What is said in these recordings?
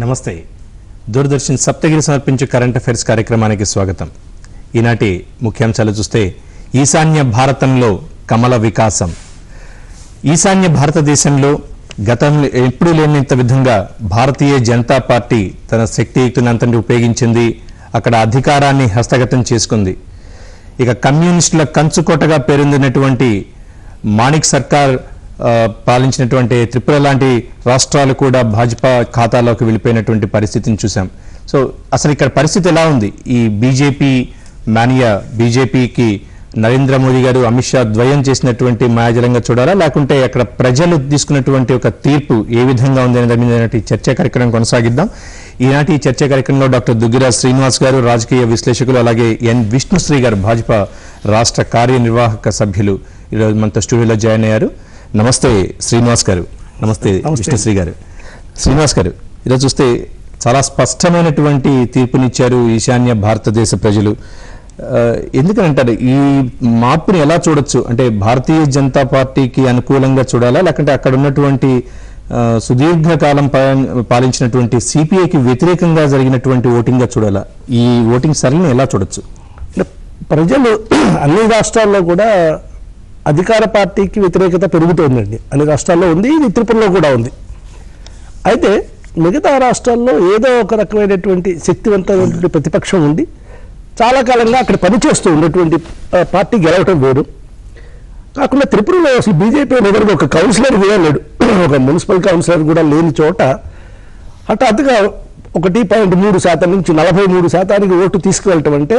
నమస్తే. దూరదర్శన్ సప్తగిరి సమర్పించే current affairs కార్యక్రమానికి స్వాగతం. ఈనాటి ముఖ్యాంశాలు చూస్తే ఈశాన్య భారతంలో కమల వికాసం. ఈశాన్య భారతదేశంలో గతంలో ఎప్పుడూ లేనంత విధంగా భారతీయ జనతా పార్టీ తన శక్తియుక్తులంతటి ఉపయోగించింది అక్కడ అధికారాన్ని హస్తగతం చేసుకుంది. ఇక కమ్యూనిస్టుల కంచుకోటగా పేరొందినటువంటి మాణిక్ సర్కార్ పాలించినటువంటి త్రిపుర లాంటి రాష్ట్రాలు కూడా భాజపా ఖాతాలోకి వెళ్ళిపోయినటువంటి పరిస్థితిని చూసాం సో అసలు ఇక్కడ పరిస్థితి ఎలా ఉంది? ఈ బీజేపీ మానియా బీజేపీకి నరేంద్ర మోదీ గారు అమిత్ షా ద్వయం చేసినటువంటి మాయాజలంగా చూడాలా? లేకుంటే అక్కడ ప్రజలు తీసుకున్నటువంటి ఒక తీర్పు ఏ విధంగా ఉంది అనేది మీద చర్చా కార్యక్రమం కొనసాగిద్దాం. ఈనాటి ఈ చర్చా కార్యక్రమంలో డాక్టర్ దుగ్గిరాజ్ శ్రీనివాస్ గారు రాజకీయ విశ్లేషకులు అలాగే ఎన్ విష్ణుశ్రీ గారు భాజపా రాష్ట్ర కార్యనిర్వాహక సభ్యులు. ఈరోజు మనతో స్టూడియోలో జాయిన్ అయ్యారు. నమస్తే శ్రీనివాస్ గారు. నమస్తే విష్ణుశ్రీ గారు. శ్రీనివాస్ గారు ఈరోజు చూస్తే చాలా స్పష్టమైనటువంటి తీర్పునిచ్చారు ఈశాన్య భారతదేశ ప్రజలు. ఆ, ఎందుకని అంటారు ఈ మార్పుని ఎలా చూడొచ్చు? అంటే భారతీయ జనతా పార్టీకి అనుకూలంగా చూడాలా? లేకుంటే అక్కడ ఉన్నటువంటి సుదీర్ఘకాలం పాలించినటువంటి సిపిఐకి వ్యతిరేకంగా జరిగినటువంటి ఓటింగ్గా చూడాలా? ఈ ఓటింగ్ సరళిని ఎలా చూడొచ్చు? ప్రజలు అన్ని రాష్ట్రాల్లో కూడా అధికార పార్టీకి వ్యతిరేకత పెరుగుతోందండి. అన్ని రాష్ట్రాల్లో ఉంది ఇది త్రిపురలో కూడా ఉంది. అయితే మిగతా రాష్ట్రాల్లో ఏదో ఒక రకమైనటువంటి శక్తివంతమైనటువంటి ప్రతిపక్షం ఉంది చాలా కాలంగా అక్కడ పనిచేస్తూ ఉన్నటువంటి పార్టీ గెలవటం వేరు. కాకుండా త్రిపురలో అసలు బీజేపీ అనేది ఒక కౌన్సిలర్ కూడా లేడు ఒక మున్సిపల్ కౌన్సిలర్ కూడా లేని చోట హఠాత్తుగా ఒకటి పాయింట్ మూడు శాతం నుంచి నలభై మూడు శాతానికి ఓటు తీసుకువెళ్ళటం అంటే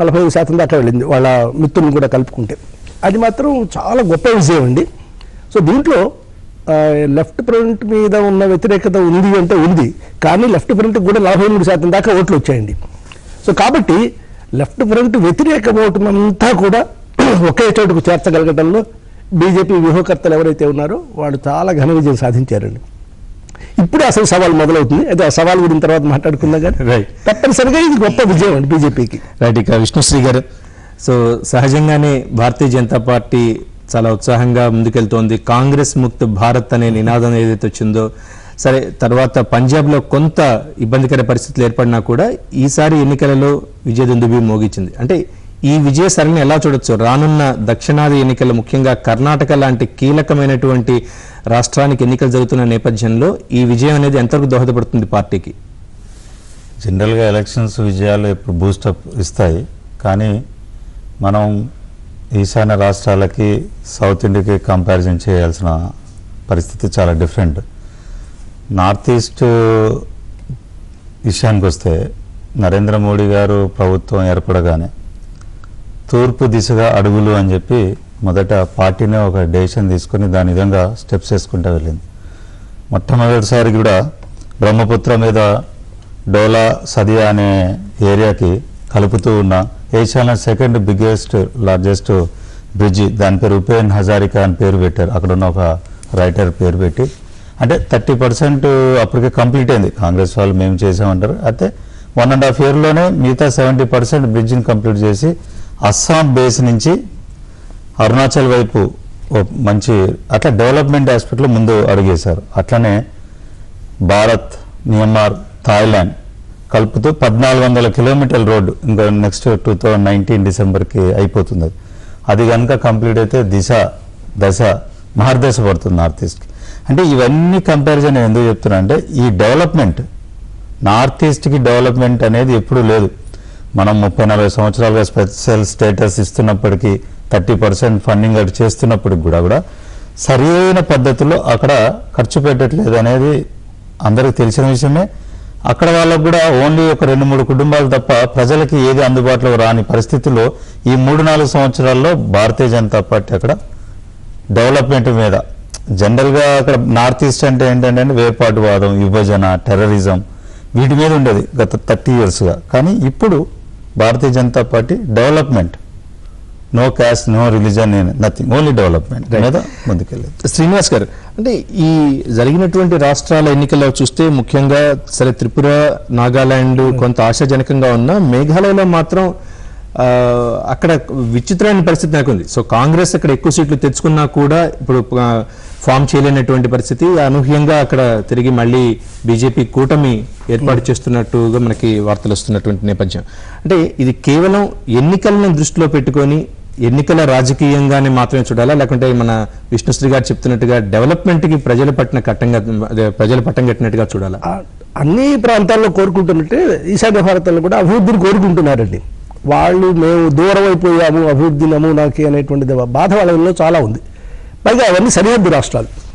నలభై ఐదు శాతం దాకా వెళ్ళింది వాళ్ళ మిత్రులను కూడా కలుపుకుంటే. అది మాత్రం చాలా గొప్ప విజయం అండి. సో దీంట్లో లెఫ్ట్ ఫ్రంట్ మీద ఉన్న వ్యతిరేకత ఉంది అంటే ఉంది. కానీ లెఫ్ట్ ఫ్రంట్ కూడా నలభై మూడు శాతం దాకా ఓట్లు వచ్చాయండి. సో కాబట్టి లెఫ్ట్ ఫ్రంట్ వ్యతిరేక ఓటునంతా కూడా ఒకే చోటుకు చేర్చగలగడంలో బీజేపీ వ్యూహకర్తలు ఎవరైతే ఉన్నారో వాళ్ళు చాలా ఘన విజయం సాధించారండి. ఇప్పుడు అసలు సవాల్ మొదలవుతుంది. అయితే ఆ సవాల్ గురించి తర్వాత మాట్లాడుకుందాం కానీ. తప్పనిసరిగా ఇది గొప్ప విజయం అండి బీజేపీకి. రైట్ ఇక విష్ణుశ్రీ గారు సో సహజంగానే భారతీయ జనతా పార్టీ చాలా ఉత్సాహంగా ముందుకెళ్తోంది. కాంగ్రెస్ ముక్త్ భారత్ అనే నినాదం ఏదైతే వచ్చిందో సరే తర్వాత పంజాబ్లో కొంత ఇబ్బందికర పరిస్థితులు ఏర్పడినా కూడా ఈసారి ఎన్నికలలో విజయదుందుబి మోగించింది. అంటే ఈ విజయ సరిని ఎలా చూడొచ్చు? రానున్న దక్షిణాది ఎన్నికలు ముఖ్యంగా కర్ణాటక లాంటి కీలకమైనటువంటి రాష్ట్రానికి ఎన్నికలు జరుగుతున్న నేపథ్యంలో ఈ విజయం అనేది ఎంతవరకు దోహదపడుతుంది పార్టీకి? జనరల్గా ఎలక్షన్స్ విజయాలు ఇప్పుడు బూస్టప్ ఇస్తాయి. కానీ మనం ఈశాన్య రాష్ట్రాలకి సౌత్ ఇండియాకి కంపారిజన్ చేయాల్సిన పరిస్థితి చాలా డిఫరెంట్. నార్త్ ఈస్ట్ విషయానికి వస్తే నరేంద్ర మోడీ గారు ప్రభుత్వం ఏర్పడగానే తూర్పు దిశగా అడుగులు అని చెప్పి మొదట పార్టీనే ఒక డెసిషన్ తీసుకొని దాని విధంగా స్టెప్స్ వేసుకుంటూ వెళ్ళింది. మొట్టమొదటిసారి కూడా బ్రహ్మపుత్ర మీద డోలా సదియా అనే ఏరియాకి కలుపుతూ ఉన్న ఏషియాలో సెకండ్ బిగ్గెస్ట్ లార్జెస్ట్ బ్రిడ్జి. దాని పేరు ఉపేన్ హజారికా అని పేరు పెట్టారు. అక్కడ ఉన్న ఒక రైటర్ పేరు పెట్టి. అంటే థర్టీ పర్సెంట్ అప్పటికే కంప్లీట్ అయింది. కాంగ్రెస్ వాళ్ళు మేము చేసామంటారు అయితే వన్ అండ్ హాఫ్ ఇయర్లోనే మిగతా సెవెంటీ పర్సెంట్ బ్రిడ్జిని కంప్లీట్ చేసి అస్సాం బేస్ నుంచి అరుణాచల్ వైపు మంచి అట్లా డెవలప్మెంట్ ఆస్పెక్ట్లో ముందు అడిగేశారు. అట్లనే భారత్ మియన్మార్ థాయిలాండ్ కలుపుతూ పద్నాలుగు వందల కిలోమీటర్ల రోడ్డు ఇంకా నెక్స్ట్ టూ థౌజండ్ నైన్టీన్ డిసెంబర్కి అయిపోతుంది. అది అది కనుక కంప్లీట్ అయితే దిశ దశ మహర్దశ పడుతుంది నార్త్ ఈస్ట్కి అంటే ఇవన్నీ కంపారిజన్ ఎందుకు చెప్తున్నా అంటే ఈ డెవలప్మెంట్ నార్త్ ఈస్ట్కి డెవలప్మెంట్ అనేది ఎప్పుడూ లేదు. మనం ముప్పై నలభై సంవత్సరాలుగా స్పెషల్ స్టేటస్ ఇస్తున్నప్పటికీ థర్టీ పర్సెంట్ ఫండింగ్ అటు చేస్తున్నప్పటికి కూడా కూడా సరైన పద్ధతిలో అక్కడ ఖర్చు పెట్టట్లేదు అనేది అందరికీ తెలిసిన విషయమే. అక్కడ వాళ్ళకు కూడా ఓన్లీ ఒక రెండు మూడు కుటుంబాలు తప్ప ప్రజలకి ఏది అందుబాటులో రాని పరిస్థితుల్లో ఈ మూడు నాలుగు సంవత్సరాల్లో భారతీయ జనతా పార్టీ అక్కడ డెవలప్మెంట్ మీద జనరల్గా అక్కడ నార్త్ ఈస్ట్ అంటే ఏంటంటే వేపాటువాదం విభజన టెర్రరిజం వీటి మీద ఉండేది గత థర్టీ ఇయర్స్గా. కానీ ఇప్పుడు Bharatiya Janata Party development no caste no religion nothing only development Right. మీద ముందుకెళ్ళేది. శ్రీనివాస్ గారు అంటే ఈ జరిగినటువంటి రాష్ట్రాల ఎన్నికల్లో చూస్తే ముఖ్యంగా సరే త్రిపుర నాగాలాండ్ కొంత ఆశాజనకంగా ఉన్న మేఘాలయలో మాత్రం అక్కడ విచిత్రమైన పరిస్థితి నాకు ఉంది సో కాంగ్రెస్ అక్కడ ఎక్కువ సీట్లు తెచ్చుకున్నా కూడా ఇప్పుడు ఫామ్ చేయలేనటువంటి పరిస్థితి. అనూహ్యంగా అక్కడ తిరిగి మళ్ళీ బీజేపీ కూటమి ఏర్పాటు చేస్తున్నట్టుగా మనకి వార్తలు వస్తున్నటువంటి నేపథ్యం. అంటే ఇది కేవలం ఎన్నికలను దృష్టిలో పెట్టుకొని ఎన్నికల రాజకీయంగానే మాత్రమే చూడాలా? లేకుంటే మన విష్ణుశ్రీ గారు చెప్తున్నట్టుగా డెవలప్మెంట్కి ప్రజలు పట్టిన కట్టంగా అదే ప్రజలు పట్టం కట్టినట్టుగా చూడాలా? అన్ని ప్రాంతాల్లో కోరుకుంటున్నట్టే ఈశాన్య భారతంలో కూడా అభివృద్ధిని కోరుకుంటున్నారండి. వాళ్ళు మేము దూరం అయిపోయాము అభివృద్ధి నమూనాకి అనేటువంటి బాధ వాళ్ళలో చాలా ఉంది. పైగా అవన్నీ సరిహద్దు రాష్ట్రాలు.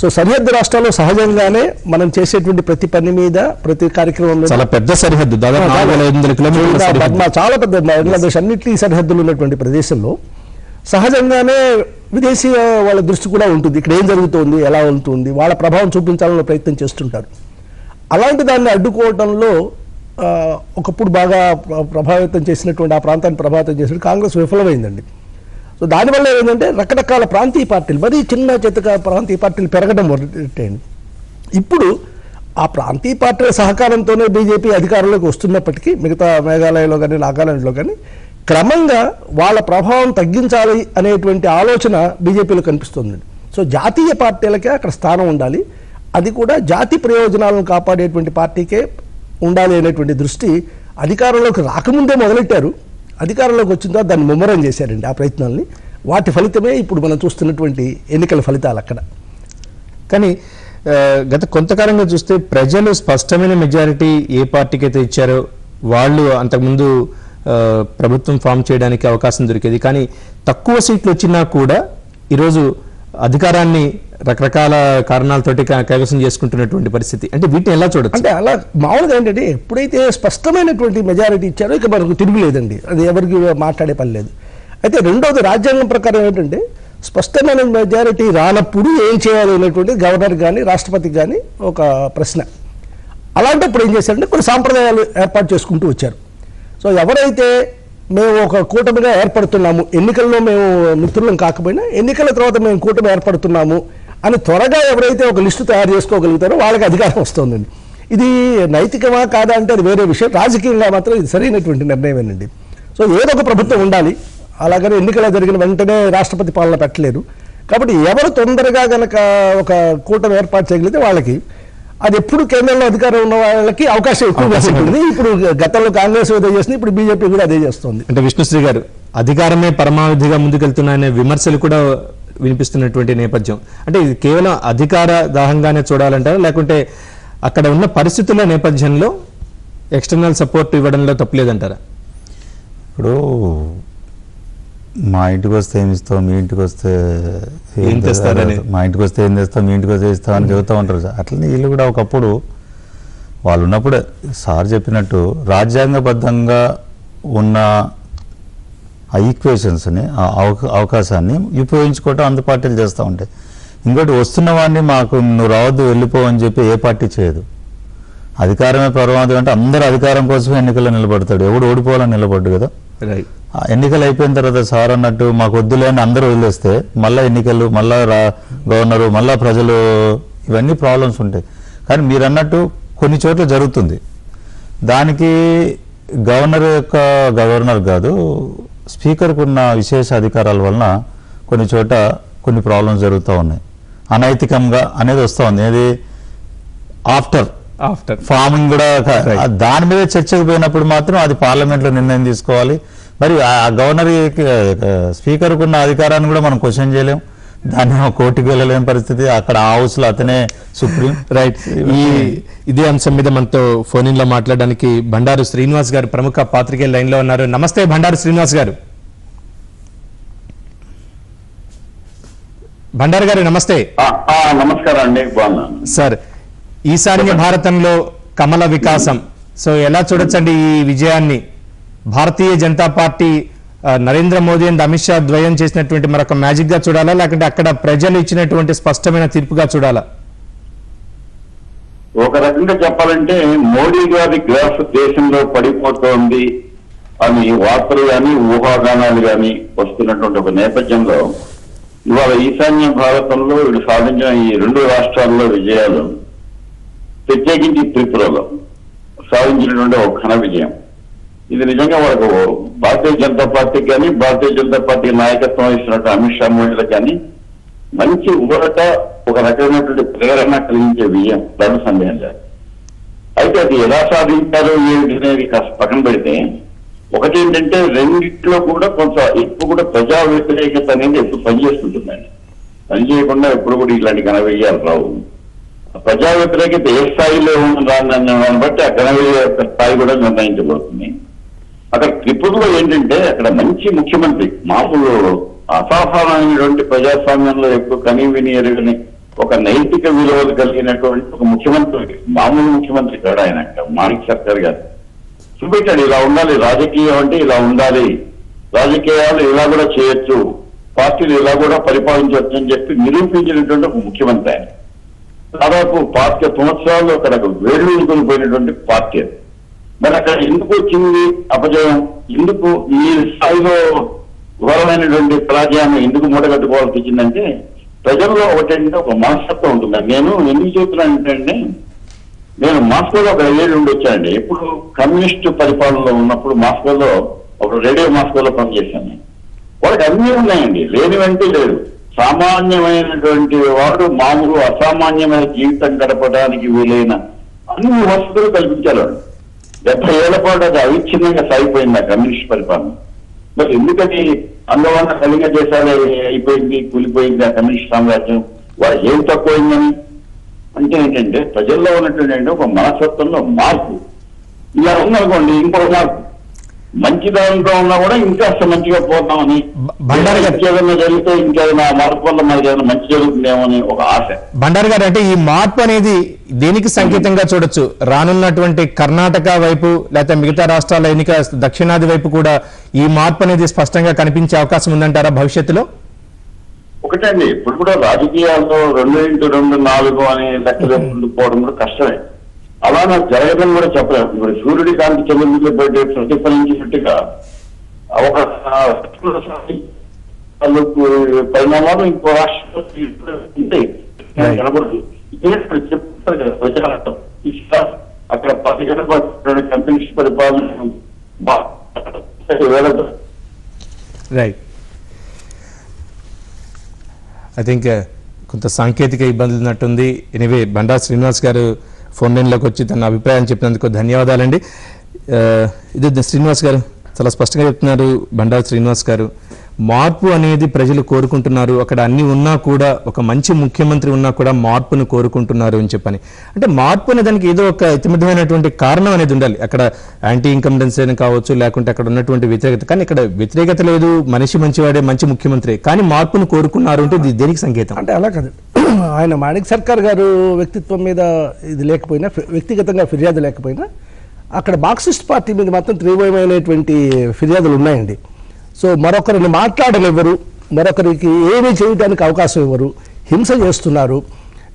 సో సరిహద్దు రాష్ట్రాల్లో సహజంగానే మనం చేసేటువంటి ప్రతి పని మీద ప్రతి కార్యక్రమం మీద చాలా పెద్ద సరిహద్దు చాలా పెద్ద బంగ్లాదేశ్ అన్నింటి సరిహద్దులు ఉన్నటువంటి ప్రదేశంలో సహజంగానే విదేశీ వాళ్ళ దృష్టి కూడా ఉంటుంది. ఇక్కడ ఏం జరుగుతోంది ఎలా ఉంటుంది వాళ్ళ ప్రభావం చూపించాలని ప్రయత్నం చేస్తుంటారు. అలాంటి దాన్ని అడ్డుకోవడంలో ఒకప్పుడు బాగా ప్ర- ప్రభావితం చేసినటువంటి ఆ ప్రాంతాన్ని ప్రభావితం చేసినట్టు కాంగ్రెస్ విఫలమైందండి. సో దానివల్ల ఏంటంటే రకరకాల ప్రాంతీయ పార్టీలు మరీ చిన్న చితక ప్రాంతీయ పార్టీలు పెరగడం మొదటి ఇప్పుడు ఆ ప్రాంతీయ పార్టీల సహకారంతోనే బీజేపీ అధికారంలోకి వస్తున్నప్పటికీ మిగతా మేఘాలయలో కానీ నాగాలాండ్లో కానీ క్రమంగా వాళ్ళ ప్రభావం తగ్గించాలి అనేటువంటి ఆలోచన బీజేపీలో కనిపిస్తుందండి సో జాతీయ పార్టీలకే అక్కడ స్థానం ఉండాలి. అది కూడా జాతి ప్రయోజనాలను కాపాడేటువంటి పార్టీకే ఉండాలి అనేటువంటి దృష్టి అధికారంలోకి రాకముందే మొదలెట్టారు. అధికారంలోకి వచ్చిన తర్వాత దాన్ని ముమ్మరం చేశారండి ఆ ప్రయత్నాల్ని. వాటి ఫలితమే ఇప్పుడు మనం చూస్తున్నటువంటి ఎన్నికల ఫలితాలు అక్కడ. కానీ గత కొంతకాలంగా చూస్తే ప్రజలు స్పష్టమైన మెజారిటీ ఏ పార్టీకి అయితే ఇచ్చారో వాళ్ళు అంతకుముందు ప్రభుత్వం ఫామ్ చేయడానికి అవకాశం దొరికేది. కానీ తక్కువ సీట్లు వచ్చినా కూడా ఈరోజు అధికారాన్ని రకరకాల కారణాలతోటి కైవసం చేసుకుంటున్నటువంటి పరిస్థితి. అంటే వీటిని ఎలా చూడొచ్చు? అంటే అలా మామూలుగా ఏంటంటే ఎప్పుడైతే స్పష్టమైనటువంటి మెజారిటీ ఇచ్చారో ఇక మనకు తిరుగులేదండి. అది ఎవరికి మాట్లాడే పని లేదు. అయితే రెండవది రాజ్యాంగం ప్రకారం ఏంటంటే స్పష్టమైన మెజారిటీ రానప్పుడు ఏం చేయాలి అనేటువంటి గవర్నర్ కానీ రాష్ట్రపతికి కానీ ఒక ప్రశ్న. అలాంటప్పుడు ఏం చేశారంటే కొన్ని సాంప్రదాయాలు ఏర్పాటు చేసుకుంటూ వచ్చారు. సో ఎవరైతే మేము ఒక కూటమిగా ఏర్పడుతున్నాము ఎన్నికల్లో మేము మిత్రులం కాకపోయినా ఎన్నికల తర్వాత మేము కూటమి ఏర్పడుతున్నాము అని త్వరగా ఎవరైతే ఒక లిస్టు తయారు చేసుకోగలుగుతారో వాళ్ళకి అధికారం వస్తుందండి ఇది నైతికమా కాదా అంటే అది వేరే విషయం. రాజకీయంగా మాత్రం ఇది సరైనటువంటి నిర్ణయమేనండి. సో ఏదో ఒక ప్రభుత్వం ఉండాలి. అలాగని ఎన్నికలు జరిగిన వెంటనే రాష్ట్రపతి పాలన పెట్టలేరు కాబట్టి ఎవరు తొందరగా గనక ఒక కూటమి ఏర్పాటు చేయగలిగితే వాళ్ళకి అది ఎప్పుడు కేంద్రంలో అధికారం ఉన్న వాళ్ళకి అవకాశం ఎక్కువగా ఉంటుంది. ఇప్పుడు గతంలో కాంగ్రెస్ అదే చేస్తుంది ఇప్పుడు బీజేపీ కూడా అదే చేస్తుంది. అంటే విష్ణుశ్రీ గారు అధికారమే పరమావధిగా ముందుకెళ్తున్నాయనే విమర్శలు కూడా వినిపిస్తున్నటువంటి నేపథ్యం. అంటే ఇది కేవలం అధికార దాహంగానే చూడాలంటారా? లేకుంటే అక్కడ ఉన్న పరిస్థితుల నేపథ్యంలో ఎక్స్టర్నల్ సపోర్ట్ ఇవ్వడంలో తప్పులేదంటారా? ఇప్పుడు మా ఇంటికి వస్తే ఏమి ఇస్తావు? మీ ఇంటికి వస్తే ఏం తెస్తారని. మా ఇంటికి వస్తే ఏం తెస్తావు? మీ ఇంటికి వస్తే ఇస్తావు అని చెబుతూ ఉంటారు సార్. అట్లనే వీళ్ళు కూడా ఒకప్పుడు వాళ్ళు ఉన్నప్పుడే సార్ చెప్పినట్టు రాజ్యాంగబద్ధంగా ఉన్న ఆ ఈక్వేషన్స్ని ఆ అవక- అవకాశాన్ని ఉపయోగించుకోవటం అందు పార్టీలు చేస్తూ ఉంటాయి ఇంకోటి వస్తున్న వాడిని మాకు నువ్వు రావద్దు వెళ్ళిపో అని చెప్పి ఏ పార్టీ చేయదు. అధికారమే పరమావధి అంటే అందరూ అధికారం కోసమే ఎన్నికల్లో నిలబడతాడు. ఎవడు ఓడిపోవాలని నిలబడ్డు కదా. ఎన్నికలు అయిపోయిన తర్వాత సార్ అన్నట్టు మాకు వద్దులే అని అందరూ వదిలేస్తే మళ్ళీ ఎన్నికలు మళ్ళా రా గవర్నరు మళ్ళా ప్రజలు ఇవన్నీ ప్రాబ్లమ్స్ ఉంటాయి. కానీ మీరు అన్నట్టు కొన్ని చోట్ల జరుగుతుంది. దానికి గవర్నర్ యొక్క గవర్నర్ కాదు స్పీకర్కు ఉన్న విశేష అధికారాల వలన కొన్ని చోట కొన్ని ప్రాబ్లమ్స్ జరుగుతూ ఉన్నాయి. అనైతికంగా అనేది వస్తూ ఉంది. ఏది? ఆఫ్టర్. ఆఫ్టర్. ఫార్మింగ్ కూడా దాని మీద చర్చకు పోయినప్పుడు మాత్రం అది పార్లమెంట్లో నిర్ణయం తీసుకోవాలి. మరి ఆ గవర్నర్ స్పీకర్ ఉన్న అధికారాన్ని కూడా మనం క్వశ్చన్ చేయలేం. దాన్ని కోర్టుకు వెళ్ళలేని పరిస్థితి. అక్కడ హౌస్లో అతనే సుప్రీం. రైట్ ఈ ఇదే అంశం మీద మనతో ఫోన్ ఇన్లో మాట్లాడడానికి బండారు శ్రీనివాస్ గారు ప్రముఖ పాత్రికేయుల లైన్లో ఉన్నారు. నమస్తే బండారు శ్రీనివాస్ గారు. బండారు గారు నమస్తే. నమస్కారం అండి సార్ ఈశాన్య భారతంలో కమల వికాసం. సో ఎలా చూడొచ్చండి ఈ విజయాన్ని? భారతీయ జనతా పార్టీ నరేంద్ర మోదీ అండ్ అమిత్ షా ద్వయం చేసినటువంటి మరొక మ్యాజిక్గా చూడాలా? లేకుంటే అక్కడ ప్రజలు ఇచ్చినటువంటి స్పష్టమైన తీర్పుగా చూడాలా? ఒక రకంగా చెప్పాలంటే మోడీ గారి గ్రాఫ్ దేశంలో పడిపోతోంది అని వార్తలు కానీ ఊహాగానాలు కానీ వస్తున్నటువంటి ఒక నేపథ్యంలో ఇవాళ ఈశాన్య భారతంలో వీళ్ళు సాధించిన ఈ రెండు రాష్ట్రాల్లో విజయాలు ప్రత్యేకించి త్రిపురలో సాధించినటువంటి ఒక ఘన విజయం. ఇది నిజంగా వాళ్ళకు భారతీయ జనతా పార్టీకి కానీ భారతీయ జనతా పార్టీ నాయకత్వం వహిస్తున్నట్టు అమిత్ షా మోడీలకు కానీ మంచి ఊరట ఒక రకమైనటువంటి ప్రేరణ కలిగించే విజయం దాని సందేహం లేదు. అయితే అది ఎలా సాధించారో ఏమిటి అనేది కాస్త పక్కన పెడితే ఒకటి ఏంటంటే రెండిట్లో కూడా కొంత ఎక్కువ కూడా ప్రజా వ్యతిరేకత అనేది ఎప్పుడు పనిచేస్తుంటుందండి. పని చేయకుండా ఎప్పుడు కూడా ఇలాంటి ఘనవిజయాలు రావు. ప్రజా వ్యతిరేకత ఏ స్థాయిలో ఉందని దాన్ని బట్టి ఆ ఘనవిజయ స్థాయి కూడా నిర్ణయించబడుతుంది. అక్కడ త్రిపురలో ఏంటంటే అక్కడ మంచి ముఖ్యమంత్రి మామూలు అసాధారణమైనటువంటి ప్రజాస్వామ్యంలో ఎక్కువ కనీ విని ఎరుగని ఒక నైతిక విలువలు కలిగినటువంటి ఒక ముఖ్యమంత్రి మామూలు ముఖ్యమంత్రి కాడు ఆయన మాణిక్ సర్కార్ గారు. చూపెట్టాడు ఇలా ఉండాలి రాజకీయం అంటే ఇలా ఉండాలి రాజకీయాలు ఇలా కూడా చేయొచ్చు పార్టీలు ఇలా కూడా పరిపాలించవచ్చు అని చెప్పి నిరూపించినటువంటి ఒక ముఖ్యమంత్రి ఆయన. దాదాపు పాతిక సంవత్సరాలు అక్కడ వేళ్ళు పోయినటువంటి పార్టీ అది. మరి అక్కడ ఎందుకు వచ్చింది అపజయం? ఎందుకు ఈ స్థాయిలో ఘోరమైనటువంటి పరాజయాన్ని ఎందుకు మూటగట్టుకోవాల్సి వచ్చిందంటే ప్రజల్లో ఒకటంటే ఒక మనస్తత్వం ఉంటుంది. నేను ఎందుకు చెప్తున్నానంటే నేను మాస్కోలో ఒక ఏడు నుండి వచ్చానండి ఎప్పుడు కమ్యూనిస్ట్ పరిపాలనలో ఉన్నప్పుడు మాస్కోలో ఒక రేడియో మాస్కోలో పనిచేశాను. వాళ్ళకి అన్నీ ఉన్నాయండి. లేనివంటే లేదు. సామాన్యమైనటువంటి వాడు మామూలు అసామాన్యమైన జీవితం గడపడానికి వీలైన అన్ని వసతులు కల్పించారు. డెబ్బై ఏళ్ళ పాటు అది అవిచ్ఛిన్నంగా సాగిపోయింది ఆ కమ్యూనిస్ట్ పరిపాలన. మరి ఎందుకని అందువల్ల కలింగ దేశాలే అయిపోయింది కూలిపోయింది ఆ కమ్యూనిస్ట్ సామ్రాజ్యం? వాళ్ళు ఏం తక్కువైందని? అంటే ఏంటంటే ప్రజల్లో ఉన్నటువంటి ఒక మనస్తత్వంలో మార్పు. ఇలా ఉందనుకోండి ఇంకొక మార్పు. మంచి దాంట్లో ఉన్నా కూడా ఇంకా మంచిగా పోతామని బండారు గారు. ఇంకేదైనా జరిగితే ఇంకేదైనా మార్పు వల్ల మనకి ఏదైనా మంచి జరుగుతుందేమో అని ఒక ఆశ. బండారు గారు అంటే ఈ మార్పు అనేది దేనికి సంకేతంగా చూడొచ్చు? రానున్నటువంటి కర్ణాటక వైపు లేకపోతే మిగతా రాష్ట్రాల ఎన్నిక దక్షిణాది వైపు కూడా ఈ మార్పు అనేది స్పష్టంగా కనిపించే అవకాశం ఉందంటారా భవిష్యత్తులో? ఒకటండి ఇప్పుడు కూడా రాజకీయాల్లో రెండు ఇంటూ రెండు నాలుగు అనే లెక్కలు పోవడం కూడా కష్టమే. అలా నాకు జరగడం కూడా చెప్పలేము ఇప్పుడు సూర్యుడి కాంతి చంద్రుడికి బయట ప్రతిఫలించినట్టుగా ఒక పరిణామాలు ఇంకో రాష్ట్రంలో. కనబడదు చెప్తారు కదా అక్కడ పది గంటల కమ్యూనిస్ట్ పరిపాలన బా- వేలతో రైట్ ఐ థింక్ కొంత సాంకేతిక ఇబ్బందులు ఉన్నట్టుంది. ఎనివే బండా శ్రీనివాస్ గారు ఫోన్ లైన్లోకి వచ్చి తన అభిప్రాయం చెప్పినందుకు ధన్యవాదాలండి. ఇది శ్రీనివాస్ గారు చాలా స్పష్టంగా చెప్తున్నారు. బండారు శ్రీనివాస్ గారు. మార్పు అనేది ప్రజలు కోరుకుంటున్నారు. అక్కడ అన్ని ఉన్నా కూడా ఒక మంచి ముఖ్యమంత్రి ఉన్నా కూడా మార్పును కోరుకుంటున్నారు అని చెప్పని. అంటే మార్పు అనే దానికి ఏదో ఒక ఇతిమితమైనటువంటి కారణం అనేది ఉండాలి. అక్కడ యాంటీ ఇన్కంబెన్స్ అని కావచ్చు లేకుంటే అక్కడ ఉన్నటువంటి వ్యతిరేకత. కానీ ఇక్కడ వ్యతిరేకత లేదు మనిషి మంచివాడే మంచి ముఖ్యమంత్రి. కానీ మార్పును కోరుకున్నారు అంటే ఇది దేనికి సంకేతం? అంటే అలా కాదు. ఆయన మాణిక్ సర్కార్ గారు వ్యక్తిత్వం మీద ఇది లేకపోయినా వ్యక్తిగతంగా ఫిర్యాదు లేకపోయినా అక్కడ మార్క్సిస్ట్ పార్టీ మీద మాత్రం తీవ్రమైనటువంటి ఫిర్యాదులు ఉన్నాయండి. సో మరొకరిని మాట్లాడనివ్వరు మరొకరికి ఏమీ చేయడానికి అవకాశం ఇవ్వరు హింస చేస్తున్నారు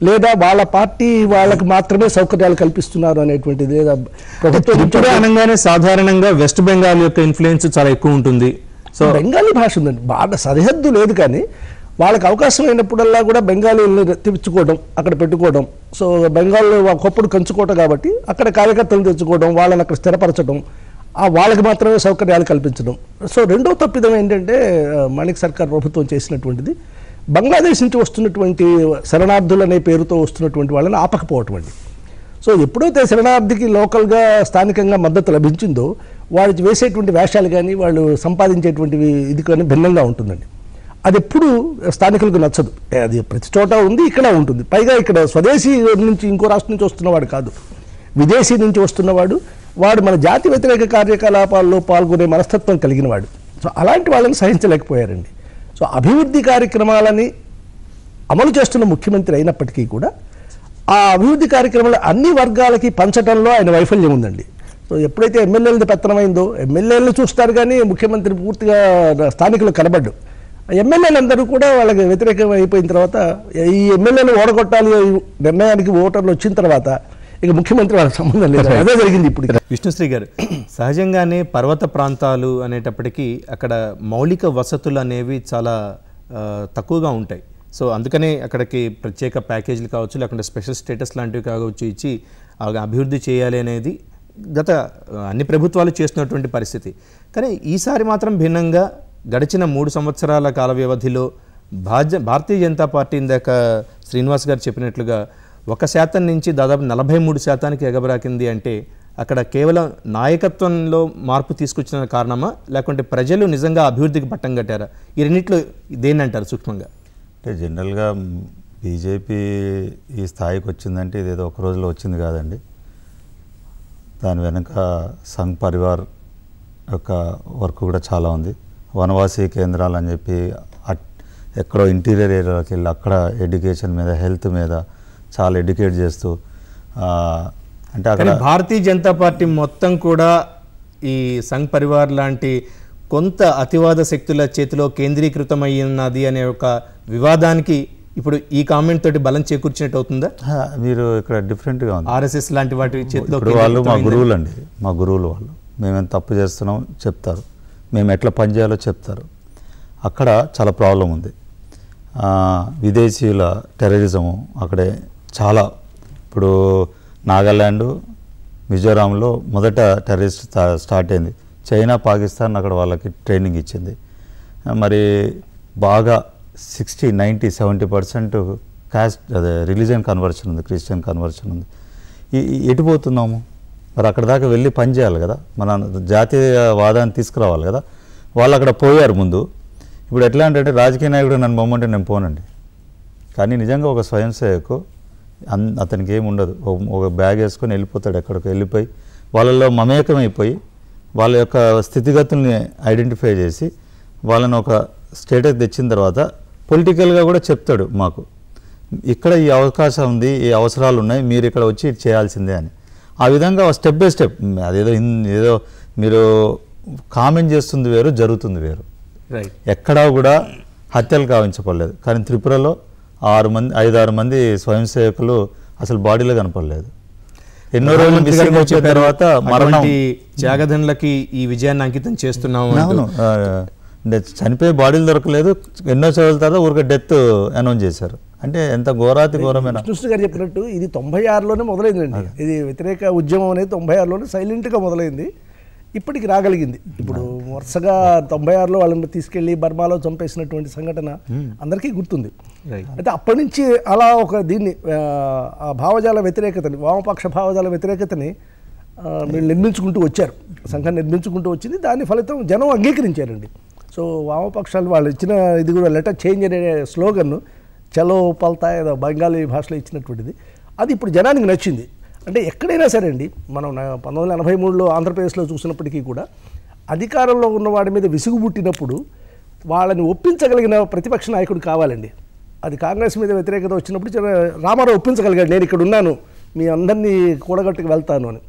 లేదా వాళ్ళ పార్టీ వాళ్ళకి మాత్రమే సౌకర్యాలు కల్పిస్తున్నారు అనేటువంటిది లేదా ప్రభుత్వం అనగానే సాధారణంగా వెస్ట్ బెంగాల్ యొక్క ఇన్ఫ్లుయెన్స్ చాలా ఎక్కువ ఉంటుంది. సో బెంగాలీ భాష ఉందండి. బాగా సరిహద్దు లేదు కానీ వాళ్ళకి అవకాశం అయినప్పుడల్లా కూడా బెంగాలీని తెచ్చుకోవడం అక్కడ పెట్టుకోవడం. సో బెంగాల్ ఒకప్పుడు కంచుకోవటం కాబట్టి అక్కడ కార్యకర్తలు తెచ్చుకోవడం వాళ్ళని అక్కడ స్థిరపరచడం వాళ్ళకి మాత్రమే సౌకర్యాలు కల్పించడం. సో రెండో తప్పిదం ఏంటంటే మాణిక్ సర్కార్ ప్రభుత్వం చేసినటువంటిది. బంగ్లాదేశ్ నుంచి వస్తున్నటువంటి శరణార్థులు అనే పేరుతో వస్తున్నటువంటి వాళ్ళని ఆపకపోవటం అండి. సో ఎప్పుడైతే శరణార్థికి లోకల్గా స్థానికంగా మద్దతు లభించిందో వాళ్ళు వేసేటువంటి వేషాలు కానీ వాళ్ళు సంపాదించేటువంటివి ఇది కానీ భిన్నంగా ఉంటుందండి. అది ఎప్పుడు స్థానికులకు నచ్చదు. అది ప్రతి చోట ఉంది ఇక్కడ ఉంటుంది. పైగా ఇక్కడ స్వదేశీ నుంచి ఇంకో రాష్ట్రం నుంచి వస్తున్నవాడు కాదు. విదేశీ నుంచి వస్తున్నవాడు వాడు మన జాతి వ్యతిరేక కార్యకలాపాల్లో పాల్గొనే మనస్తత్వం కలిగిన వాడు. సో అలాంటి వాళ్ళని సహించలేకపోయారండి. సో అభివృద్ధి కార్యక్రమాలని అమలు చేస్తున్న ముఖ్యమంత్రి అయినప్పటికీ కూడా ఆ అభివృద్ధి కార్యక్రమాలు అన్ని వర్గాలకి పంచడంలో ఆయన వైఫల్యం ఉందండి. సో ఎప్పుడైతే ఎమ్మెల్యేలది పెత్తనమైందో ఎమ్మెల్యేలు చూస్తారు కానీ ముఖ్యమంత్రి పూర్తిగా స్థానికులు కనబడ్డు. ఎమ్మెల్యేలందరూ కూడా వాళ్ళకి వ్యతిరేకం అయిపోయిన తర్వాత ఈ ఎమ్మెల్యేలు ఓడగొట్టాలి నిర్ణయానికి ఓటర్లు వచ్చిన తర్వాత ఇక ముఖ్యమంత్రి వాళ్ళకి సంబంధం లేదు. అదే జరిగింది ఇప్పుడు. విష్ణుశ్రీ గారు సహజంగానే పర్వత ప్రాంతాలు అనేటప్పటికీ అక్కడ మౌలిక వసతులు అనేవి చాలా తక్కువగా ఉంటాయి. సో అందుకనే అక్కడికి ప్రత్యేక ప్యాకేజీలు కావచ్చు లేకుంటే స్పెషల్ స్టేటస్ లాంటివి కావచ్చు ఇచ్చి అభివృద్ధి చేయాలి అనేది గత అన్ని ప్రభుత్వాలు చేస్తున్నటువంటి పరిస్థితి. కానీ ఈసారి మాత్రం భిన్నంగా గడిచిన మూడు సంవత్సరాల కాల వ్యవధిలో భాజ భారతీయ జనతా పార్టీ ఇందాక శ్రీనివాస్ గారు చెప్పినట్లుగా ఒక శాతం నుంచి దాదాపు నలభై మూడు శాతానికి ఎగబరాకింది అంటే అక్కడ కేవలం నాయకత్వంలో మార్పు తీసుకొచ్చిన కారణమా? లేకుంటే ప్రజలు నిజంగా అభివృద్ధికి పట్టం కట్టారా? ఈ రెండింటిలో దేన్ని అంటారు సూక్ష్మంగా? అంటే జనరల్గా బీజేపీ ఈ స్థాయికి వచ్చిందంటే ఇదేదో ఒక రోజులో వచ్చింది కాదండి. దాని వెనుక సంఘ్ పరివార్ యొక్క వర్క్ కూడా చాలా ఉంది. వనవాసీ కేంద్రాలు అని చెప్పి అట్- ఎక్కడో ఇంటీరియర్ ఏరియాలోకి వెళ్ళి అక్కడ ఎడ్యుకేషన్ మీద హెల్త్ మీద చాలా ఎడ్యుకేట్ చేస్తూ అంటే అక్కడ భారతీయ జనతా పార్టీ మొత్తం కూడా ఈ సంఘ్ పరివార్ లాంటి కొంత అతివాద శక్తుల చేతిలో కేంద్రీకృతమై ఉన్నది అనే ఒక వివాదానికి ఇప్పుడు ఈ కామెంట్ తోటి బలం చేకూర్చినట్టు అవుతుందా? మీరు ఇక్కడ డిఫరెంట్గా ఉంది. ఆర్ఎస్ఎస్ లాంటి వాటి చేతిలో వాళ్ళు మా. గురువులు అండి మా గురువులు వాళ్ళు. మేమేం తప్పు చేస్తున్నాం చెప్తారు. మేము ఎట్లా పని చేయాలో చెప్తారు. అక్కడ చాలా ప్రాబ్లం ఉంది. విదేశీయుల టెర్రరిజము అక్కడే చాలా. ఇప్పుడు నాగాల్యాండ్ మిజోరాంలో మొదట టెర్రరిస్ట్ స్టార్ట్ అయింది. చైనా పాకిస్తాన్ అక్కడ వాళ్ళకి ట్రైనింగ్ ఇచ్చింది. మరి బాగా sixty ninety seventy percent caste అదే రిలీజియన్ కన్వర్షన్ ఉంది క్రిస్టియన్ కన్వర్షన్ ఉంది. ఈ- ఎటు పోతున్నాము? మరి అక్కడ దాకా వెళ్ళి పని చేయాలి కదా. మన జాతీయవాదాన్ని తీసుకురావాలి కదా. వాళ్ళు అక్కడ పోయారు ముందు. ఇప్పుడు ఎట్లా అంటే రాజకీయ నాయకుడు నన్ను బొమ్మంటే నేను పోనండి. కానీ నిజంగా ఒక స్వయం సేవకు అన్ అతనికి ఏమి ఉండదు. ఒక- బ్యాగ్ వేసుకొని వెళ్ళిపోతాడు ఎక్కడికి వెళ్ళిపోయి. వాళ్ళలో మమేకమైపోయి వాళ్ళ యొక్క స్థితిగతుల్ని ఐడెంటిఫై చేసి వాళ్ళని ఒక స్టేటస్ తెచ్చిన తర్వాత పొలిటికల్గా కూడా చెప్తాడు మాకు. ఇక్కడ ఈ అవకాశం ఉంది ఈ అవసరాలు ఉన్నాయి మీరు ఇక్కడ వచ్చి చేయాల్సిందే అని. ఆ విధంగా స్టెప్ బై స్టెప్ అదేదో ఏదో మీరు కామెంట్ చేస్తుంది వేరు జరుగుతుంది వేరు. ఎక్కడా కూడా హత్యలు కావించబడలేదు. కానీ త్రిపురలో ఆరు మంది ఐదు ఆరు మంది స్వయం సేవకులు అసలు బాడీలో కనపడలేదు. ఎన్నో రోజులు మిస్సింగ్ చెప్పారు, తర్వాత మరణం. త్యాగధనులకి ఈ విజయాన్ని అంకితం చేస్తున్నాము. అవును చనిపోయే బాడీలు దొరకలేదు ఎన్నో చదువుల తర్వాత ఊరికే డెత్ అనౌన్స్ చేశారు. అంటే ఎంత ఘోరాతి ఘోరమైన కృష్ణ గారు చెప్పినట్టు ఇది తొంభై ఆరులోనే మొదలైందండి. ఇది వ్యతిరేక ఉద్యమం అనేది తొంభై ఆరులోనే సైలెంట్గా మొదలైంది. ఇప్పటికి రాగలిగింది. ఇప్పుడు వరుసగా తొంభై ఆరులో వాళ్ళని తీసుకెళ్ళి బర్మాలో చంపేసినటువంటి సంఘటన అందరికీ గుర్తుంది. అయితే అప్పటి నుంచి అలా ఒక దీన్ని ఆ, భావజాల వ్యతిరేకతని వామపక్ష భావజాల వ్యతిరేకతని వీళ్ళు నిర్మించుకుంటూ వచ్చారు. సంఘం నిర్మించుకుంటూ వచ్చింది. దాని ఫలితం జనం అంగీకరించారండి. సో వామపక్షాలు వాళ్ళు ఇచ్చిన ఇది కూడా లెటర్ చేంజ్ అనే స్లోగన్ చలో పల్తా ఏదో బెంగాలీ భాషలో ఇచ్చినటువంటిది. అది ఇప్పుడు జనానికి నచ్చింది. అంటే ఎక్కడైనా సరే అండి మనం పంతొమ్మిది వందల ఎనభై మూడులో ఆంధ్రప్రదేశ్లో చూసినప్పటికీ కూడా అధికారంలో ఉన్న వాడి మీద విసుగు పుట్టినప్పుడు వాళ్ళని ఒప్పించగలిగిన ప్రతిపక్ష నాయకుడు కావాలండి. అది కాంగ్రెస్ మీద వ్యతిరేకత వచ్చినప్పుడు రామారావు ఒప్పించగలిగాడు నేను ఇక్కడ ఉన్నాను మీ అందరినీ కూడగట్టుకు వెళ్తాను అని.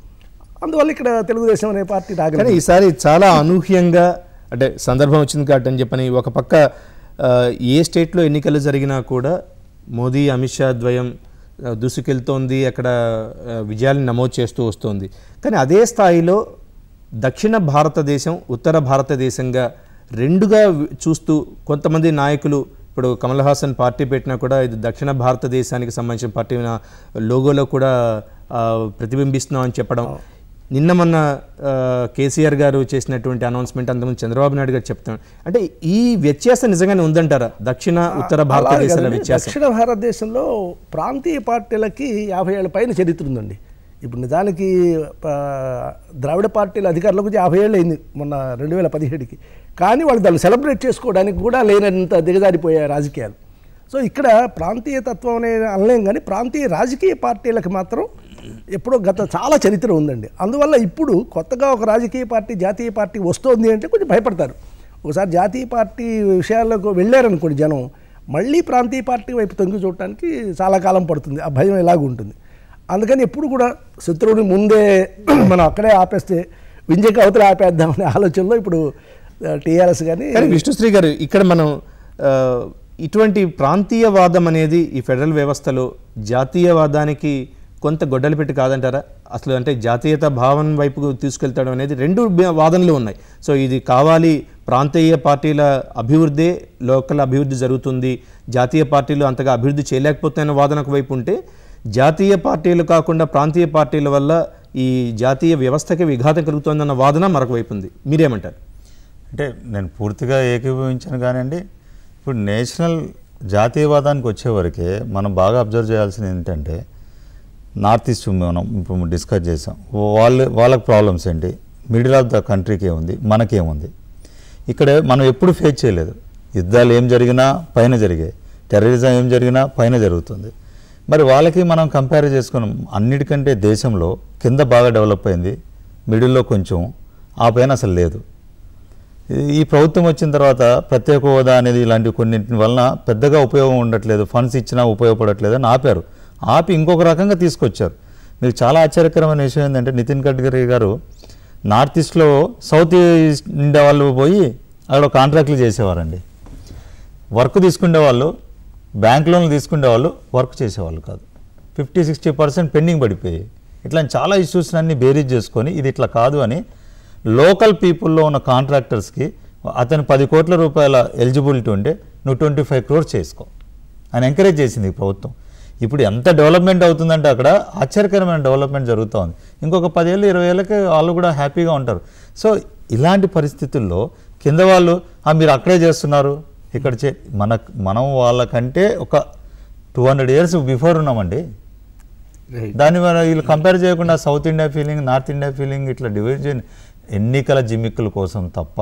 అందువల్ల ఇక్కడ తెలుగుదేశం అనే పార్టీ కానీ ఈసారి చాలా అనూహ్యంగా అంటే సందర్భం వచ్చింది కాబట్టి అని చెప్పని ఒక పక్క ఏ స్టేట్లో ఎన్నికలు జరిగినా కూడా మోదీ అమిత్ షా ద్వయం దూసుకెళ్తోంది అక్కడ విజయాలను నమోదు చేస్తూ వస్తోంది. కానీ అదే స్థాయిలో దక్షిణ భారతదేశం ఉత్తర భారతదేశంగా రెండుగా చూస్తూ కొంతమంది నాయకులు ఇప్పుడు కమల్ హాసన్ పార్టీ పెట్టినా కూడా ఇది దక్షిణ భారతదేశానికి సంబంధించిన పార్టీ లోగోలో కూడా ప్రతిబింబిస్తున్నాం అని చెప్పడం. నిన్న మొన్న కేసీఆర్ గారు చేసినటువంటి అనౌన్స్మెంట్ అంతకుముందు చంద్రబాబు నాయుడు గారు చెప్తాను అంటే ఈ వ్యత్యాసం నిజంగానే ఉందంటారా? దక్షిణ ఉత్తర భారతదేశాల. వ్యత్యాసం. దక్షిణ భారతదేశంలో ప్రాంతీయ పార్టీలకి యాభై ఏళ్ళ పైన చరిత్ర ఉందండి ఇప్పుడు నిజానికి ద్రావిడ పార్టీల అధికారంలోకి యాభై ఏళ్ళు అయింది మొన్న రెండు వేల పదిహేడుకి. కానీ వాళ్ళు దాన్ని సెలబ్రేట్ చేసుకోవడానికి కూడా లేనంత దిగజారిపోయాయి రాజకీయాలు. సో ఇక్కడ ప్రాంతీయ తత్వం అనే అనలేం కానీ ప్రాంతీయ రాజకీయ పార్టీలకు మాత్రం ఎప్పుడో గత చాలా చరిత్ర ఉందండి. అందువల్ల ఇప్పుడు కొత్తగా ఒక రాజకీయ పార్టీ జాతీయ పార్టీ వస్తోంది అంటే కొంచెం భయపడతారు. ఒకసారి జాతీయ పార్టీ విషయాలకు వెళ్ళారనుకోండి జనం మళ్ళీ ప్రాంతీయ పార్టీ వైపు తొంగి చూడటానికి చాలా కాలం పడుతుంది. ఆ భయం ఎలాగ ఉంటుంది. అందుకని ఎప్పుడు కూడా శత్రువుని ముందే మనం అక్కడే ఆపేస్తే వింజకి అవతల ఆపేద్దామనే ఆలోచనలో ఇప్పుడు టీఆర్ఎస్ కానీ విష్ణుశ్రీ గారు ఇక్కడ మనం ఇటువంటి ప్రాంతీయవాదం అనేది ఈ ఫెడరల్ వ్యవస్థలో జాతీయవాదానికి కొంత గొడ్డలు పెట్టి కాదంటారా? అసలు అంటే జాతీయత భావం వైపుకు తీసుకెళ్తాడం అనేది రెండు వాదనలు ఉన్నాయి. సో ఇది కావాలి ప్రాంతీయ పార్టీల అభివృద్ధి లోకల్ అభివృద్ధి జరుగుతుంది జాతీయ పార్టీలు అంతగా అభివృద్ధి చేయలేకపోతున్న వాదన ఒక వైపు ఉంటే జాతీయ పార్టీలు కాకుండా ప్రాంతీయ పార్టీల వల్ల ఈ జాతీయ వ్యవస్థకి విఘాతం కలుగుతుందన్న వాదన మరొక వైపు ఉంది. మీరేమంటారు? అంటే నేను పూర్తిగా ఏకీభవించాను కానివ్వండి ఇప్పుడు నేషనల్ జాతీయవాదానికి వచ్చేవరకే మనం బాగా అబ్జర్వ్ చేయాల్సింది ఏంటంటే నార్త్ ఈస్ట్ మనం ఇప్పుడు డిస్కస్ చేసాం. వాళ్ళు వాళ్ళకి ప్రాబ్లమ్స్ ఏంటి? మిడిల్ ఆఫ్ ద కంట్రీకి ఏముంది? మనకేముంది? ఇక్కడ మనం ఎప్పుడు ఫేస్ చేయలేదు. యుద్ధాలు ఏం జరిగినా పైన జరిగాయి. టెర్రరిజం ఏం జరిగినా పైన జరుగుతుంది. మరి వాళ్ళకి మనం కంపేర్ చేసుకున్నాం. అన్నిటికంటే దేశంలో కింద బాగా డెవలప్ అయింది. మిడిల్లో కొంచెం ఆ పైన అసలు లేదు. ఈ- ఈ ప్రభుత్వం వచ్చిన తర్వాత ప్రత్యేక హోదా అనేది ఇలాంటి కొన్నింటి వలన పెద్దగా ఉపయోగం ఉండట్లేదు. ఫండ్స్ ఇచ్చినా ఉపయోగపడట్లేదు అని ఆపారు. ఆపి ఇంకొక రకంగా తీసుకొచ్చారు. మీకు చాలా ఆశ్చర్యకరమైన విషయం ఏంటంటే నితిన్ గడ్కరీ గారు నార్త్ ఈస్ట్లో సౌత్ ఈస్ట్ ఉండే వాళ్ళు పోయి అక్కడ కాంట్రాక్ట్లు చేసేవారండి. వర్క్ తీసుకునే వాళ్ళు బ్యాంక్ లోన్లు తీసుకునే వాళ్ళు వర్క్ చేసేవాళ్ళు కాదు. ఫిఫ్టీ సిక్స్టీ పర్సెంట్ పెండింగ్ పడిపోయాయి ఇట్లా చాలా ఇష్యూస్ అన్ని బేరీజ్ చేసుకొని ఇది ఇట్లా కాదు అని లోకల్ పీపుల్లో ఉన్న కాంట్రాక్టర్స్కి అతను పది కోట్ల రూపాయల ఎలిజిబిలిటీ ఉంటే నువ్వు ట్వంటీ ఫైవ్ క్రోర్స్ చేసుకో. అని ఎంకరేజ్ చేసింది ప్రభుత్వం. ఇప్పుడు ఎంత డెవలప్మెంట్ అవుతుందంటే అక్కడ ఆశ్చర్యకరమైన డెవలప్మెంట్ జరుగుతూ ఉంది ఇంకొక పదేళ్ళు ఇరవై ఏళ్ళకి వాళ్ళు కూడా హ్యాపీగా ఉంటారు. సో ఇలాంటి పరిస్థితుల్లో కింద వాళ్ళు "ఆ, మీరు అక్కడే చేస్తున్నారు. ఇక్కడ చే మన మనం వాళ్ళకంటే ఒక టూ హండ్రెడ్ ఇయర్స్ బిఫోర్ ఉన్నామండి. దాన్ని మన వీళ్ళు కంపేర్ చేయకుండా South India feeling North India feeling ఇట్లా డివిజన్ ఎన్నికల జిమ్మిక్కుల కోసం తప్ప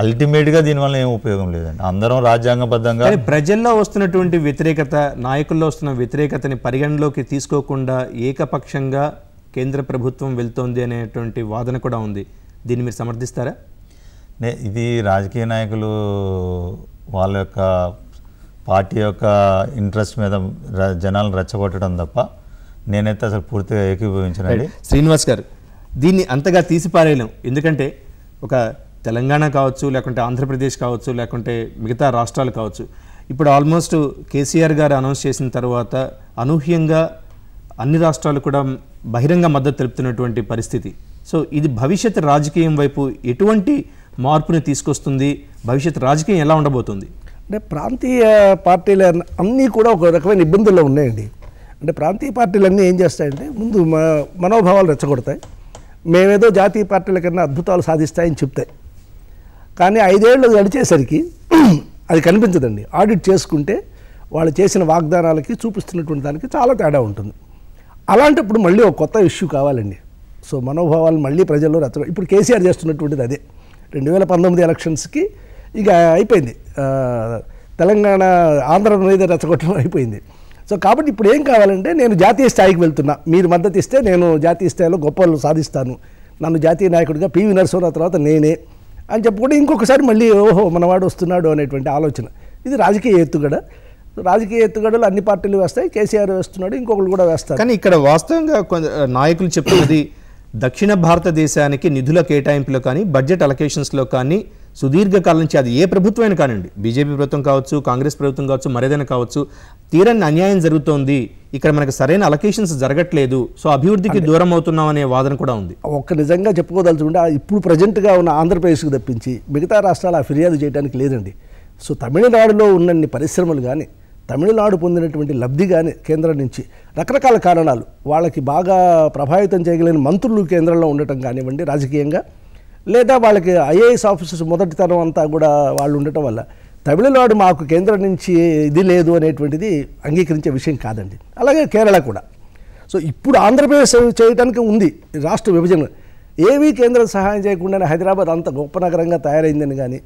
అల్టిమేట్గా దీనివల్ల ఏం ఉపయోగం లేదండి. అందరం రాజ్యాంగబద్ధంగా ప్రజల్లో వస్తున్నటువంటి వ్యతిరేకత నాయకుల్లో వస్తున్న వ్యతిరేకతని పరిగణలోకి తీసుకోకుండా ఏకపక్షంగా కేంద్ర ప్రభుత్వం వెళ్తోంది అనేటువంటి వాదన కూడా ఉంది. దీన్ని మీరు సమర్థిస్తారా? నే ఇది రాజకీయ నాయకులు వాళ్ళ యొక్క పార్టీ యొక్క ఇంట్రెస్ట్ మీద జనాలను రెచ్చగొట్టడం తప్ప నేనైతే అసలు పూర్తిగా ఏకీభవించనండి. శ్రీనివాస్ గారు దీన్ని అంతగా తీసిపారేయలేం. ఎందుకంటే ఒక తెలంగాణ కావచ్చు లేకుంటే ఆంధ్రప్రదేశ్ కావచ్చు లేకుంటే మిగతా రాష్ట్రాలు కావచ్చు. ఇప్పుడు ఆల్మోస్ట్ కేసీఆర్ గారు అనౌన్స్ చేసిన తర్వాత అనూహ్యంగా అన్ని రాష్ట్రాలు కూడా బహిరంగ మద్దతు తెలుపుతున్నటువంటి పరిస్థితి. సో ఇది భవిష్యత్ రాజకీయం వైపు ఎటువంటి మార్పుని తీసుకొస్తుంది? భవిష్యత్ రాజకీయం ఎలా ఉండబోతుంది? అంటే ప్రాంతీయ పార్టీలు అన్నీ కూడా ఒక రకమైన ఇబ్బందుల్లో ఉన్నాయండి. అంటే ప్రాంతీయ పార్టీలన్నీ ఏం చేస్తాయంటే ముందు మనోభావాలు రెచ్చగొడతాయి. మేమేదో జాతీయ పార్టీల కన్నా అద్భుతాలు సాధిస్తాయని చెప్తాయి. కానీ ఐదేళ్ళు గడిచేసరికి అది కనిపించదండి. ఆడిట్ చేసుకుంటే వాళ్ళు చేసిన వాగ్దానాలకి చూపిస్తున్నటువంటి దానికి చాలా తేడా ఉంటుంది. అలాంటప్పుడు మళ్ళీ ఒక కొత్త ఇష్యూ కావాలండి. సో మనోభావాలు మళ్ళీ ప్రజల్లో రచ్చ ఇప్పుడు కేసీఆర్ చేస్తున్నటువంటిది అదే. రెండు వేల పంతొమ్మిది ఎలక్షన్స్కి ఇక అయిపోయింది. తెలంగాణ ఆంధ్ర మీద రచ్చగొట్టడం అయిపోయింది. సో కాబట్టి ఇప్పుడు ఏం కావాలంటే నేను జాతీయ స్థాయికి వెళ్తున్నా. మీరు మద్దతు ఇస్తే నేను జాతీయ స్థాయిలో గొప్పలు సాధిస్తాను. నన్ను జాతీయ నాయకుడిగా పివి నరసింహరావు తర్వాత నేనే. అని చెప్పుకుంటే ఇంకొకసారి మళ్ళీ ఓహో మనవాడు వస్తున్నాడు అనేటువంటి ఆలోచన. ఇది రాజకీయ ఎత్తుగడ. రాజకీయ ఎత్తుగడలు అన్ని పార్టీలు వేస్తాయి కేసీఆర్ వేస్తున్నాడు ఇంకొకరు కూడా వేస్తారు. కానీ ఇక్కడ వాస్తవంగా నాయకులు చెప్తున్నది దక్షిణ భారతదేశానికి నిధుల కేటాయింపులో కానీ బడ్జెట్ అలొకేషన్స్లో కానీ సుదీర్ఘకాలం నుంచి అది ఏ ప్రభుత్వమైనా కానివ్వండి బీజేపీ ప్రభుత్వం కావచ్చు కాంగ్రెస్ ప్రభుత్వం కావచ్చు మరేదైనా కావచ్చు తీరని అన్యాయం జరుగుతోంది. ఇక్కడ మనకు సరైన అలొకేషన్స్ జరగట్లేదు. సో అభివృద్ధికి దూరం అవుతున్నాం అనే వాదన కూడా ఉంది. ఒక్క నిజంగా చెప్పుకోదలుచుకుంటే ఇప్పుడు ప్రజెంట్గా ఉన్న ఆంధ్రప్రదేశ్కి తప్పించి మిగతా రాష్ట్రాలు ఆ ఫిర్యాదు చేయడానికి లేదండి. సో తమిళనాడులో ఉన్నన్ని పరిశ్రమలు కానీ తమిళనాడు పొందినటువంటి లబ్ధి కానీ కేంద్రం నుంచి రకరకాల కారణాలు వాళ్ళకి బాగా ప్రభావితం చేయగలిగిన మంత్రులు కేంద్రంలో ఉండటం కానివ్వండి రాజకీయంగా లేదా వాళ్ళకి ఐఏఎస్ ఆఫీసర్స్ మొదటి తరం అంతా కూడా వాళ్ళు ఉండటం వల్ల తమిళనాడు మాకు కేంద్రం నుంచి ఇది లేదు అనేటువంటిది అంగీకరించే విషయం కాదండి. అలాగే కేరళ కూడా. సో ఇప్పుడు ఆంధ్రప్రదేశ్ చేయడానికి ఉంది రాష్ట్ర విభజన. ఏవీ కేంద్రం సహాయం చేయకుండానే హైదరాబాద్ అంత గొప్ప నగరంగా తయారైందని కానీ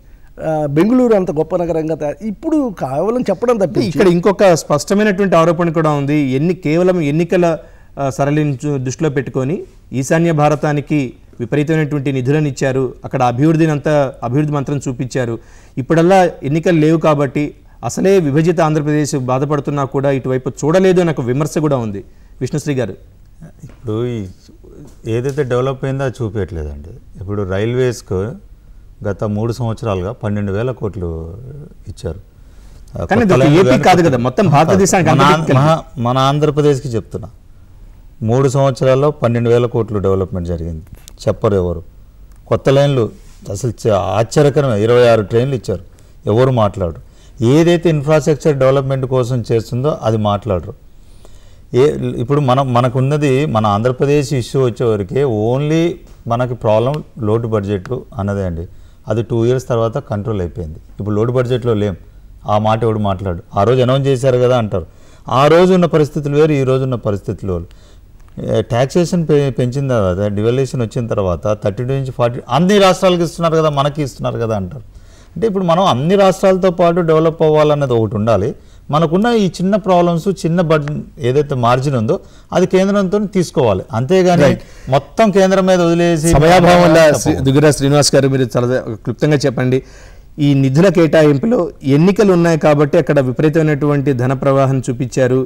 బెంగళూరు అంత గొప్ప నగరంగా తయారు ఇప్పుడు కేవలం చెప్పడం తప్ప ఇక్కడ ఇంకొక స్పష్టమైనటువంటి ఆరోపణ కూడా ఉంది. ఎన్ని కేవలం ఎన్నికల ఆ, సరళిని దృష్టిలో పెట్టుకొని ఈశాన్య భారతానికి విపరీతమైనటువంటి నిధులను ఇచ్చారు. అక్కడ అభివృద్ధిని అంతా అభివృద్ధి మంత్రం చూపించారు. ఇప్పుడల్లా ఎన్నికలు లేవు కాబట్టి అసలే విభజిత ఆంధ్రప్రదేశ్ బాధపడుతున్నా కూడా ఇటువైపు చూడలేదు అనే ఒక విమర్శ కూడా ఉంది. విష్ణుశ్రీ గారు. ఇప్పుడు ఏదైతే డెవలప్ అయిందో అది చూపించట్లేదండి ఇప్పుడు రైల్వేస్కు గత మూడు సంవత్సరాలుగా పన్నెండు వేల కోట్లు ఇచ్చారు. కాదు కదా, మొత్తం భారతదేశానికి మన ఆంధ్రప్రదేశ్కి చెప్తున్నా. మూడు సంవత్సరాల్లో పన్నెండు వేల కోట్లు డెవలప్మెంట్ జరిగింది. చెప్పరు ఎవరు. కొత్త లైన్లు అసలు చ- ఆశ్చర్యకరమైన ఇరవై ఆరు ట్రైన్లు ఇచ్చారు. ఎవరు మాట్లాడరు. ఏదైతే ఇన్ఫ్రాస్ట్రక్చర్ డెవలప్మెంట్ కోసం చేస్తుందో అది మాట్లాడరు. ఏ ఇప్పుడు మనం మనకున్నది మన ఆంధ్రప్రదేశ్ ఇష్యూ వచ్చేవరకే ఓన్లీ మనకి ప్రాబ్లం లోటు బడ్జెట్ అన్నదే అండి. అది టూ ఇయర్స్ తర్వాత కంట్రోల్ అయిపోయింది. ఇప్పుడు లోటు బడ్జెట్లో లేం. ఆ మాట ఎవడు మాట్లాడు ఆ రోజు అనౌన్స్ చేశారు కదా అంటారు. ఆ రోజు ఉన్న పరిస్థితులు వేరు ఈ రోజు ఉన్న పరిస్థితులు వాళ్ళు ట్యాక్సేషన్ పె పెంచిన తర్వాత డివల్యూషన్ వచ్చిన తర్వాత థర్టీ టూ నుంచి ఫార్టీ అన్ని రాష్ట్రాలకు ఇస్తున్నారు కదా మనకి ఇస్తున్నారు కదా అంటారు. అంటే ఇప్పుడు మనం అన్ని రాష్ట్రాలతో పాటు డెవలప్ అవ్వాలన్నది ఒకటి ఉండాలి. మనకున్న ఈ చిన్న ప్రాబ్లమ్స్ చిన్న బడ్ ఏదైతే మార్జిన్ ఉందో అది కేంద్రంతో తీసుకోవాలి. అంతేగాని మొత్తం కేంద్రం మీద వదిలేసి సమయాభావం వల్ల శ్రీనివాస్ గారు మీరు చాలా క్లుప్తంగా చెప్పండి. ఈ నిధుల కేటాయింపులో ఎన్నికలు ఉన్నాయి కాబట్టి అక్కడ విపరీతమైనటువంటి ధన ప్రవాహం చూపించారు.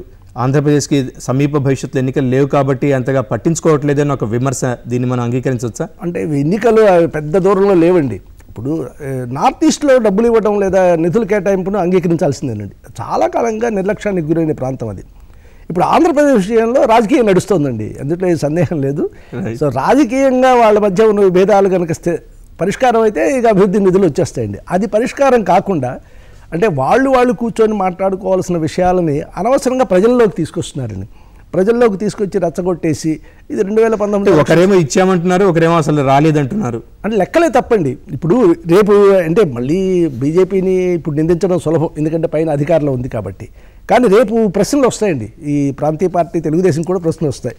ఆంధ్రప్రదేశ్కి సమీప భవిష్యత్తులో ఎన్నికలు లేవు కాబట్టి అంతగా పట్టించుకోవట్లేదని ఒక విమర్శ దీన్ని మనం అంగీకరించవచ్చా? అంటే ఎన్నికలు పెద్ద దూరంలో లేవండి. ఇప్పుడు నార్త్ ఈస్ట్లో డబ్బులు ఇవ్వడం లేదా నిధుల కేటాయింపును అంగీకరించాల్సిందేనండి. చాలా కాలంగా నిర్లక్ష్యానికి గురైన ప్రాంతం అది. ఇప్పుడు ఆంధ్రప్రదేశ్ విషయంలో రాజకీయం నడుస్తోందండి. అందులో ఏ సందేహం లేదు. సో రాజకీయంగా వాళ్ళ మధ్య ఉన్న భేదాలు కనుక పరిష్కారం అయితే ఇక అభివృద్ధి నిధులు వచ్చేస్తాయండి. అది పరిష్కారం కాకుండా అంటే వాళ్ళు వాళ్ళు కూర్చొని మాట్లాడుకోవాల్సిన విషయాలని అనవసరంగా ప్రజల్లోకి తీసుకొస్తున్నారండి. ప్రజల్లోకి తీసుకొచ్చి రెచ్చగొట్టేసి ఇది రెండు వేల పంతొమ్మిది ఒకరేమో ఇచ్చామంటున్నారు ఒకరేమో అసలు రాలేదంటున్నారు. అంటే లెక్కలే తప్పండి. ఇప్పుడు రేపు అంటే మళ్ళీ బీజేపీని ఇప్పుడు నిందించడం సులభం ఎందుకంటే పైన అధికారంలో ఉంది కాబట్టి. కానీ రేపు ప్రశ్నలు వస్తాయండి. ఈ ప్రాంతీయ పార్టీ తెలుగుదేశం కూడా ప్రశ్నలు వస్తాయి.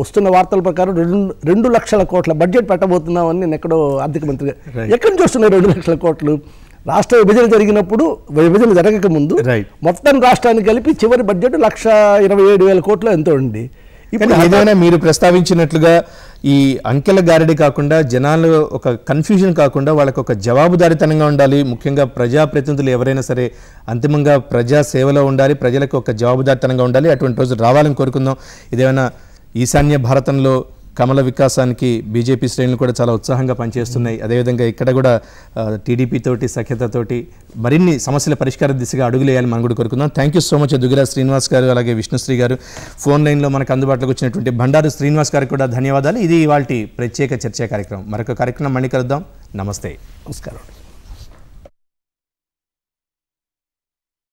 వస్తున్న వార్తల ప్రకారం రెండు రెండు లక్షల కోట్ల బడ్జెట్ పెట్టబోతున్నామని నేను ఎక్కడో ఆర్థిక మంత్రిగా ఎక్కడి నుంచి వస్తున్నాయి రెండు లక్షల కోట్లు? రాష్ట్ర విభజన జరిగినప్పుడు విభజన జరగక ముందు. మొత్తం రాష్ట్రానికి కలిపి చివరి బడ్జెట్ లక్ష ఇరవై ఏడు వేల కోట్లు ఎంతో కానీ ఇప్పుడు ఏదైనా మీరు ప్రస్తావించినట్లుగా ఈ అంకెల గారడి కాకుండా జనాలు ఒక కన్ఫ్యూజన్ కాకుండా వాళ్ళకి ఒక జవాబుదారితనంగా ఉండాలి. ముఖ్యంగా ప్రజాప్రతినిధులు ఎవరైనా సరే అంతిమంగా ప్రజా సేవలో ఉండాలి ప్రజలకు ఒక జవాబుదారితనంగా ఉండాలి. అటువంటి రోజు రావాలని కోరుకుందాం. ఇదేమైనా ఈశాన్య భారతంలో కమల వికాసానికి బీజేపీ శ్రేణులు కూడా చాలా ఉత్సాహంగా పనిచేస్తున్నాయి. అదేవిధంగా ఇక్కడ కూడా టీడీపీతోటి సఖ్యతతోటి మరిన్ని సమస్యల పరిష్కార దిశగా అడుగులేయాలి మనం కూడా కోరుకుందాం. Thank you so much Dugira Srinivas గారు అలాగే విష్ణుశ్రీ గారు. ఫోన్ లైన్లో మనకు అందుబాటులోకి వచ్చినటువంటి బండారు శ్రీనివాస్ గారికి కూడా ధన్యవాదాలు. ఇది ఇవాళ ప్రత్యేక చర్చా కార్యక్రమం. మరొక కార్యక్రమం మళ్ళీ కలుద్దాం. నమస్తే. నమస్కారం.